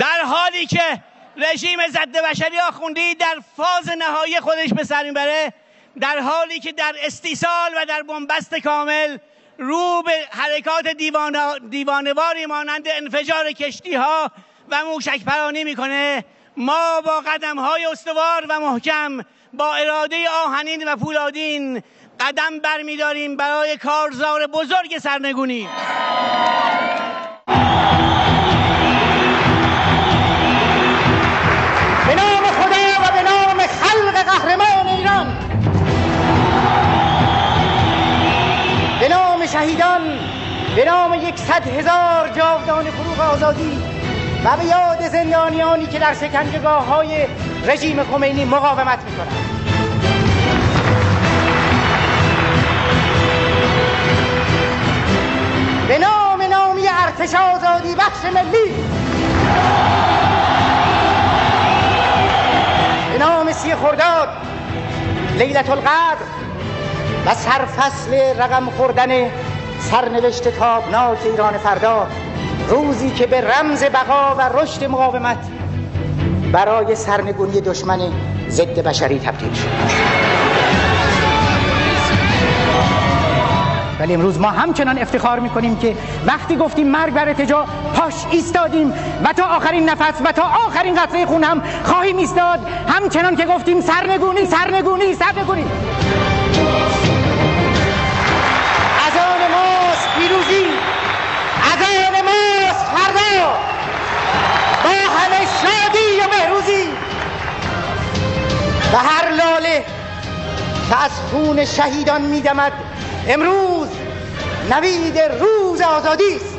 در حالی که رژیم ضد بشری آخوندی در فاز نهایی خودش به سر می‌بره در حالی که در استیصال و در بنبست کامل رو به حرکات دیوانواری مانند انفجار کشتی ها و موشک پرانی می‌کنه ما با قدم های استوار و محکم با اراده آهنین و پولادین قدم برمیداریم برای کارزار بزرگ سرنگونی. شهیدان به نام یکصد هزار جاودان فروغ آزادی و به یاد زندانیانی که در شکنجگاه های رژیم خمینی مقاومت می‌کنند. به نام نامی ارتش آزادی بخش ملی. به نام سی خرداد لیلت القدر. و سرفصل رقم خوردن سرنوشت تابناک ایران فردا روزی که به رمز بقا و رشد مقاومت برای سرنگونی دشمن ضد بشری تبدیل شد. ولی امروز ما همچنان افتخار می‌کنیم که وقتی گفتیم مرگ بر ارتجا پاش ایستادیم و تا آخرین نفس و تا آخرین قطره خون هم خواهیم ایستاد همچنان که گفتیم سرنگونی سرنگونی سرنگونی. و هر لاله که از خون شهیدان میدمد امروز نوید روز آزادی است.